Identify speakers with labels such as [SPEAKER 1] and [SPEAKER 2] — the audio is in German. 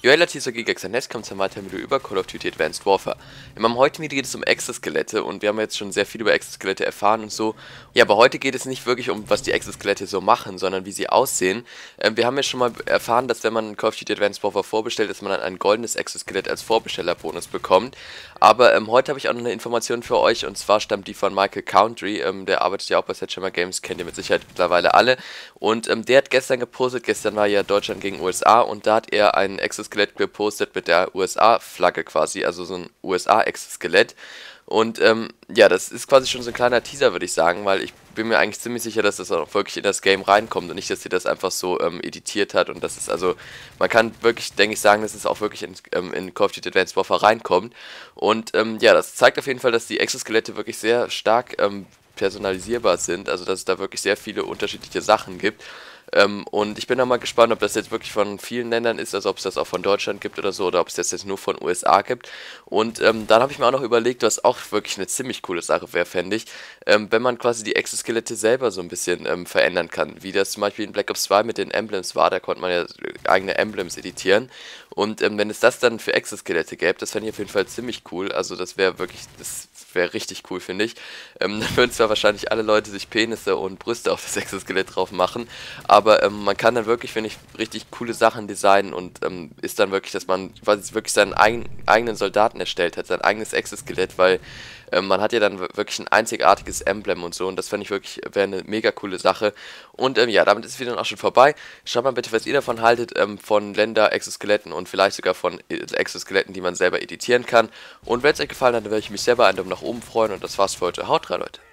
[SPEAKER 1] Jo, hey Leute, Gigax und jetzt kommt zum weiteren Video über Call of Duty Advanced Warfare. In meinem heutigen Video geht es um Exoskelette und wir haben jetzt schon sehr viel über Exoskelette erfahren und so. Ja, aber heute geht es nicht wirklich um, was die Exoskelette so machen, sondern wie sie aussehen. Ähm, wir haben ja schon mal erfahren, dass wenn man Call of Duty Advanced Warfare vorbestellt, dass man dann ein goldenes Exoskelett als Vorbestellerbonus bekommt. Aber ähm, heute habe ich auch noch eine Information für euch und zwar stammt die von Michael Country. Ähm, der arbeitet ja auch bei Setchammer Games, kennt ihr mit Sicherheit mittlerweile alle. Und ähm, der hat gestern gepostet, gestern war ja Deutschland gegen USA und da hat er ein Exoskelett Exoskelett gepostet mit der USA-Flagge quasi, also so ein USA-Exoskelett. Und ähm, ja, das ist quasi schon so ein kleiner Teaser, würde ich sagen, weil ich bin mir eigentlich ziemlich sicher, dass das auch wirklich in das Game reinkommt und nicht, dass sie das einfach so ähm, editiert hat. Und das ist also, man kann wirklich, denke ich, sagen, dass es auch wirklich in, ähm, in Call of Duty Advanced Warfare reinkommt. Und ähm, ja, das zeigt auf jeden Fall, dass die Exoskelette wirklich sehr stark ähm, personalisierbar sind, also dass es da wirklich sehr viele unterschiedliche Sachen gibt. Ähm, und ich bin auch mal gespannt, ob das jetzt wirklich von vielen Ländern ist, also ob es das auch von Deutschland gibt oder so, oder ob es das jetzt nur von USA gibt. Und ähm, dann habe ich mir auch noch überlegt, was auch wirklich eine ziemlich coole Sache wäre, fände ich, ähm, wenn man quasi die Exoskelette selber so ein bisschen ähm, verändern kann. Wie das zum Beispiel in Black Ops 2 mit den Emblems war, da konnte man ja eigene Emblems editieren. Und ähm, wenn es das dann für Exoskelette gäbe, das fände ich auf jeden Fall ziemlich cool. Also das wäre wirklich, das wäre richtig cool, finde ich. Ähm, dann würden zwar wahrscheinlich alle Leute sich Penisse und Brüste auf das Exoskelett drauf machen, aber ähm, man kann dann wirklich, finde ich, richtig coole Sachen designen und ähm, ist dann wirklich, dass man quasi wirklich seinen eigen, eigenen Soldaten erstellt hat, sein eigenes Exoskelett, weil ähm, man hat ja dann wirklich ein einzigartiges Emblem und so und das fände ich wirklich, wäre eine mega coole Sache. Und ähm, ja, damit ist es wieder auch schon vorbei. Schaut mal bitte, was ihr davon haltet, ähm, von Länder-Exoskeletten und vielleicht sogar von äh, Exoskeletten, die man selber editieren kann. Und wenn es euch gefallen hat, dann würde ich mich selber einen Daumen nach oben freuen und das war's für heute. Haut rein, Leute.